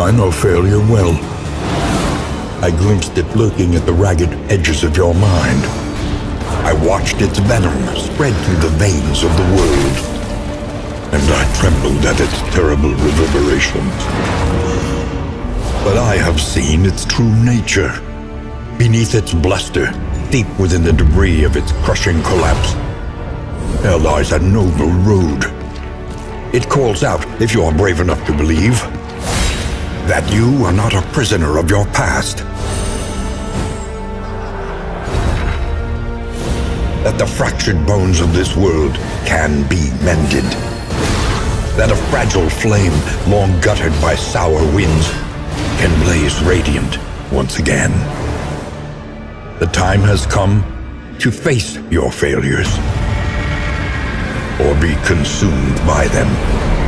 I know failure well. I glimpsed it lurking at the ragged edges of your mind. I watched its venom spread through the veins of the world. And I trembled at its terrible reverberations. But I have seen its true nature. Beneath its bluster, deep within the debris of its crushing collapse, there lies a noble road. It calls out, if you are brave enough to believe, that you are not a prisoner of your past. That the fractured bones of this world can be mended. That a fragile flame, long guttered by sour winds, can blaze radiant once again. The time has come to face your failures or be consumed by them.